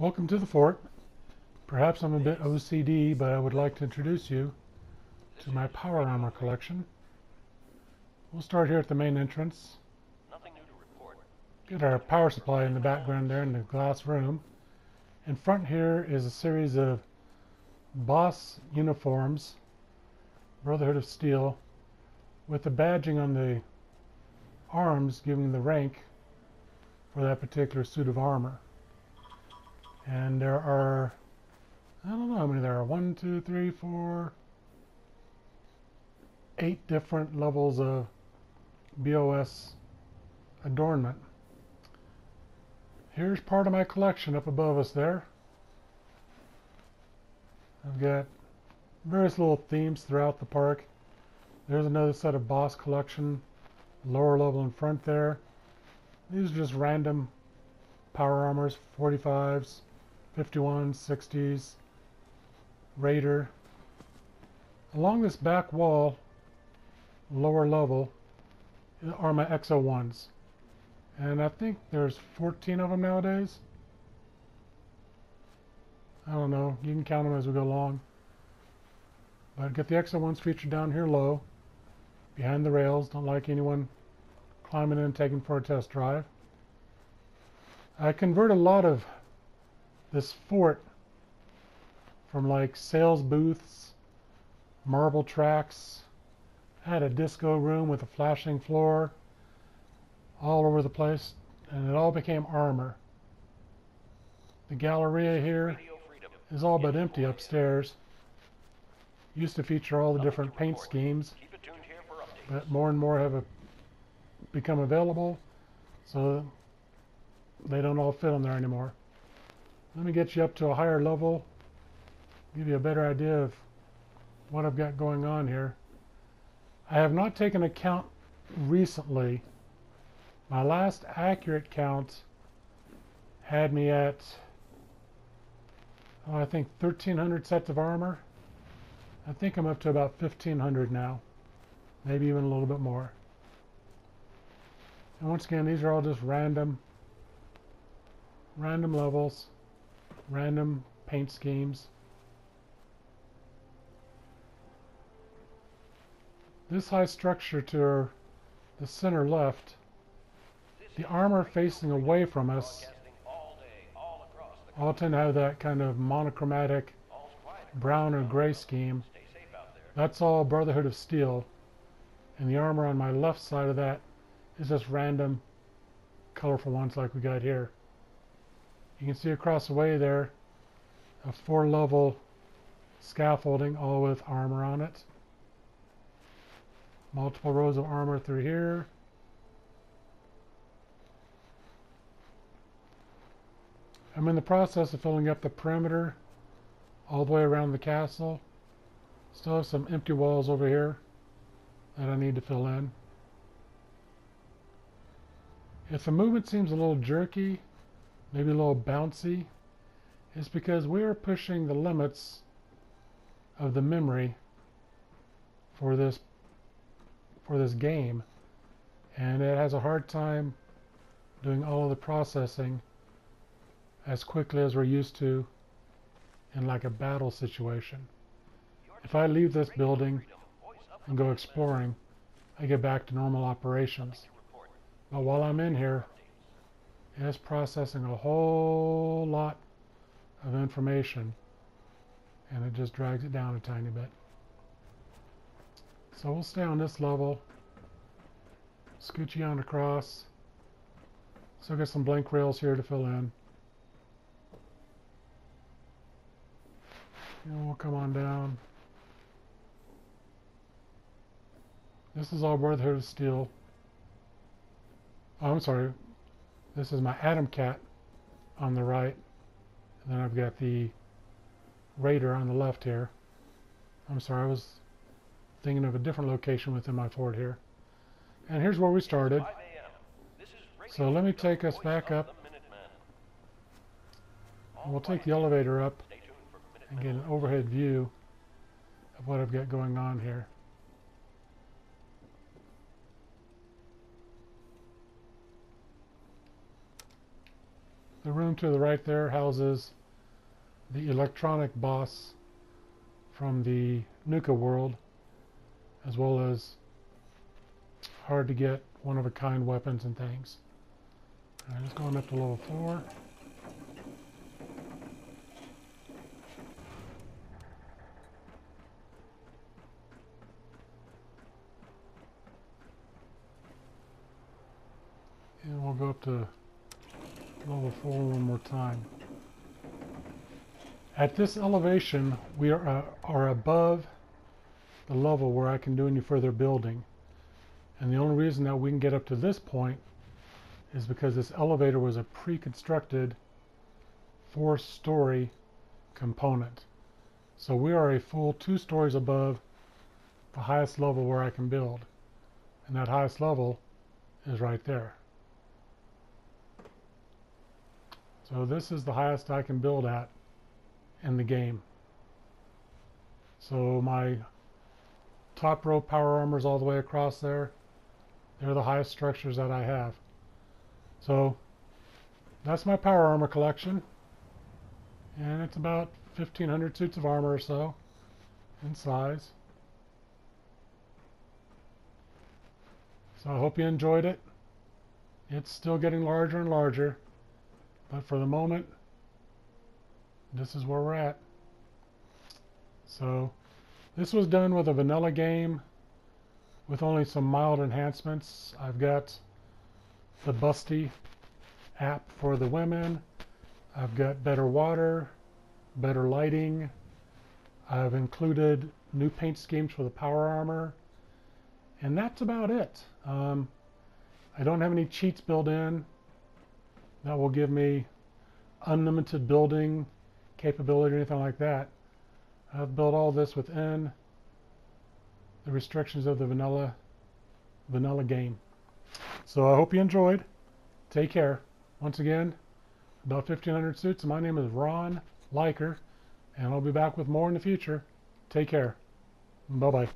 Welcome to the fort. Perhaps I'm a bit OCD, but I would like to introduce you to my power armor collection. We'll start here at the main entrance. Get our power supply in the background there in the glass room. In front here is a series of BOS uniforms, Brotherhood of Steel, with the badging on the arms giving the rank for that particular suit of armor. And there are, I don't know how many there are, one, two, three, four, eight different levels of BOS adornment. Here's part of my collection up above us there. I've got various little themes throughout the park. There's another set of BOS collection, lower level in front there. These are just random power armors, 45s, 51s, 60s, Raider. Along this back wall, lower level, are my X01s. And I think there's 14 of them nowadays. I don't know. You can count them as we go along. But get the X01s featured down here low, behind the rails. Don't like anyone climbing in taking for a test drive. I convert a lot of this fort from like sales booths, marble tracks, had a disco room with a flashing floor all over the place, and it all became armor. The Galleria here is all but empty upstairs. Used to feature all the different paint schemes, but more and more have become available, so they don't all fit on there anymore. Let me get you up to a higher level, give you a better idea of what I've got going on here. I have not taken a count recently. My last accurate count had me at, oh, I think 1,300 sets of armor. I think I'm up to about 1,500 now, maybe even a little bit more. And once again, these are all just random, random levels, random paint schemes. This high structure to the center left, the armor facing away from us all tend to have that kind of monochromatic brown or gray scheme. That's all Brotherhood of Steel. And the armor on my left side of that is just random colorful ones like we got here. You can see across the way there a four level scaffolding all with armor on it. Multiple rows of armor through here. I'm in the process of filling up the perimeter all the way around the castle. Still have some empty walls over here that I need to fill in. If the movement seems a little jerky, maybe a little bouncy, it's because we are pushing the limits of the memory for this for this game and it has a hard time doing all of the processing as quickly as we're used to in like a battle situation. If I leave this building and go exploring, I get back to normal operations. But while I'm in here, it's processing a whole lot of information and it just drags it down a tiny bit. So we'll stay on this level. Scooch you on across. Still got some blank rails here to fill in. And we'll come on down. This is all Brotherhood of Steel. Oh, I'm sorry. This is my Atom Cat on the right. And then I've got the Raider on the left here. I'm sorry, I was thinking of a different location within my fort here. And here's where we started. So let me take us back up. And we'll take the elevator up and get an overhead view of what I've got going on here. The room to the right there houses the electronic boss from the Nuka world, as well as hard to get one-of-a-kind weapons and things. Alright, let's go on up to level 4. And we'll go up to level 4 one more time. At this elevation, we are, uh, are above the level where I can do any further building. And the only reason that we can get up to this point is because this elevator was a pre-constructed four-story component. So we are a full two stories above the highest level where I can build. And that highest level is right there. So this is the highest I can build at in the game. So my top row power armors all the way across there, they're the highest structures that I have. So that's my power armor collection. And it's about 1500 suits of armor or so in size. So I hope you enjoyed it. It's still getting larger and larger. But for the moment, this is where we're at. So this was done with a vanilla game with only some mild enhancements. I've got the Busty app for the women. I've got better water, better lighting. I've included new paint schemes for the power armor. And that's about it. Um, I don't have any cheats built in. That will give me unlimited building capability or anything like that. I've built all this within the restrictions of the vanilla vanilla game. So I hope you enjoyed. Take care. Once again, about 1500 suits. My name is Ron Leiker, and I'll be back with more in the future. Take care. Bye-bye.